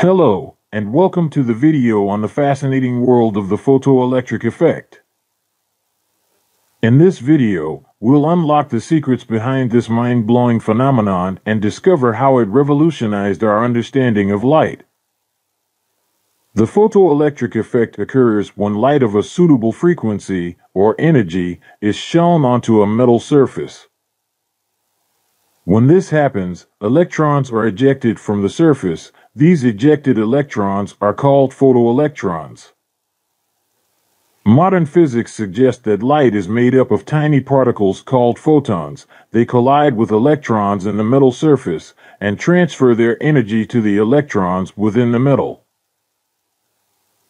Hello, and welcome to the video on the fascinating world of the photoelectric effect. In this video, we'll unlock the secrets behind this mind-blowing phenomenon and discover how it revolutionized our understanding of light. The photoelectric effect occurs when light of a suitable frequency, or energy, is shone onto a metal surface. When this happens, electrons are ejected from the surface, these ejected electrons are called photoelectrons. Modern physics suggests that light is made up of tiny particles called photons. They collide with electrons in the metal surface and transfer their energy to the electrons within the metal.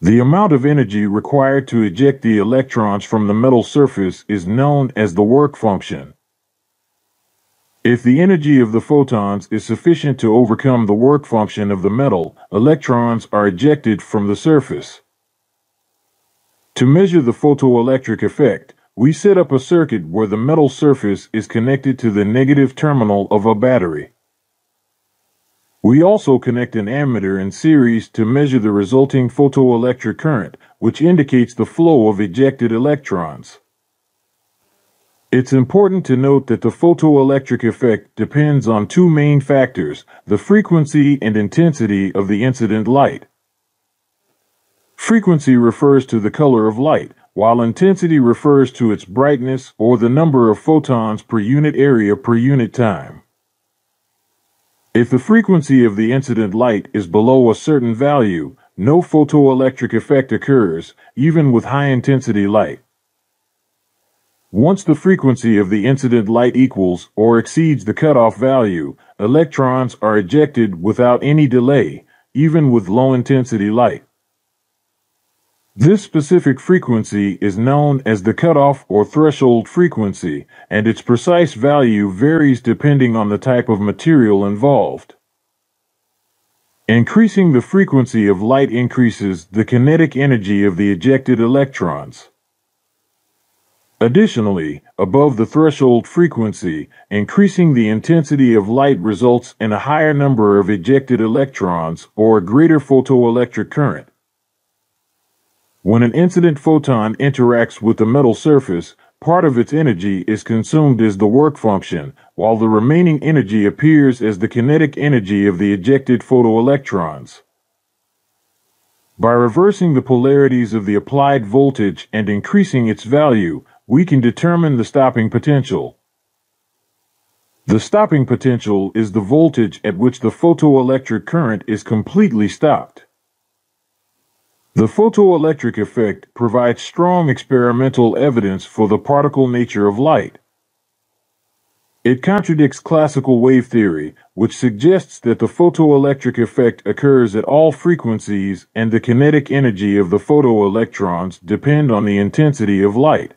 The amount of energy required to eject the electrons from the metal surface is known as the work function. If the energy of the photons is sufficient to overcome the work function of the metal, electrons are ejected from the surface. To measure the photoelectric effect, we set up a circuit where the metal surface is connected to the negative terminal of a battery. We also connect an ammeter in series to measure the resulting photoelectric current, which indicates the flow of ejected electrons. It's important to note that the photoelectric effect depends on two main factors, the frequency and intensity of the incident light. Frequency refers to the color of light, while intensity refers to its brightness or the number of photons per unit area per unit time. If the frequency of the incident light is below a certain value, no photoelectric effect occurs, even with high intensity light. Once the frequency of the incident light equals or exceeds the cutoff value, electrons are ejected without any delay, even with low intensity light. This specific frequency is known as the cutoff or threshold frequency, and its precise value varies depending on the type of material involved. Increasing the frequency of light increases the kinetic energy of the ejected electrons. Additionally, above the threshold frequency, increasing the intensity of light results in a higher number of ejected electrons or a greater photoelectric current. When an incident photon interacts with the metal surface, part of its energy is consumed as the work function, while the remaining energy appears as the kinetic energy of the ejected photoelectrons. By reversing the polarities of the applied voltage and increasing its value, we can determine the stopping potential. The stopping potential is the voltage at which the photoelectric current is completely stopped. The photoelectric effect provides strong experimental evidence for the particle nature of light. It contradicts classical wave theory, which suggests that the photoelectric effect occurs at all frequencies and the kinetic energy of the photoelectrons depend on the intensity of light.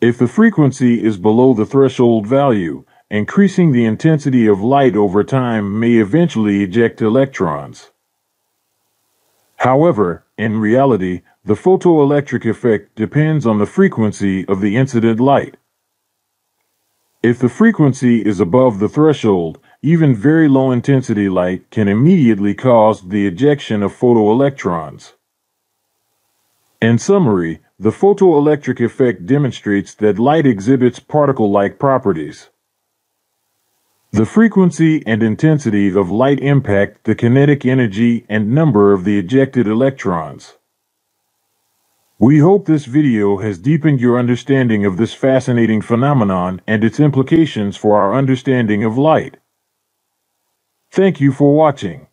If the frequency is below the threshold value, increasing the intensity of light over time may eventually eject electrons. However, in reality, the photoelectric effect depends on the frequency of the incident light. If the frequency is above the threshold, even very low intensity light can immediately cause the ejection of photoelectrons. In summary, the photoelectric effect demonstrates that light exhibits particle-like properties. The frequency and intensity of light impact the kinetic energy and number of the ejected electrons. We hope this video has deepened your understanding of this fascinating phenomenon and its implications for our understanding of light. Thank you for watching.